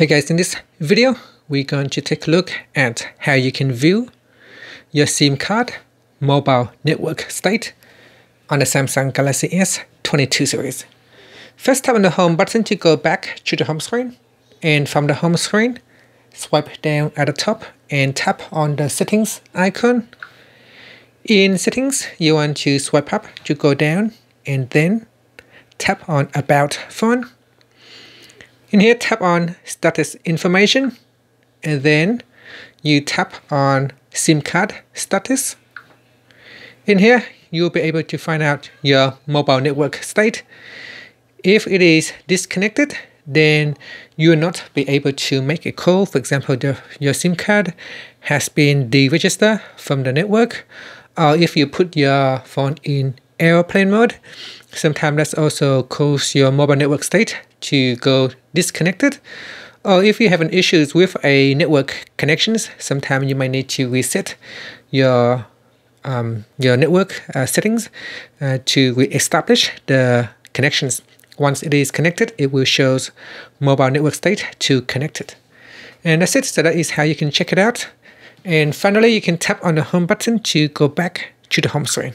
Hey guys, in this video, we're going to take a look at how you can view your SIM card mobile network state on the Samsung Galaxy S22 series. First tap on the home button to go back to the home screen and from the home screen, swipe down at the top and tap on the settings icon. In settings, you want to swipe up to go down and then tap on about phone in here, tap on status information and then you tap on SIM card status. In here, you'll be able to find out your mobile network state. If it is disconnected, then you will not be able to make a call. For example, the, your SIM card has been deregistered from the network, or if you put your phone in airplane mode, sometimes that's also cause your mobile network state to go disconnected. Or if you have an issues with a network connections, sometimes you might need to reset your um, your network uh, settings uh, to re-establish the connections. Once it is connected, it will show mobile network state to connected. And that's it. So that is how you can check it out. And finally, you can tap on the home button to go back to the home screen.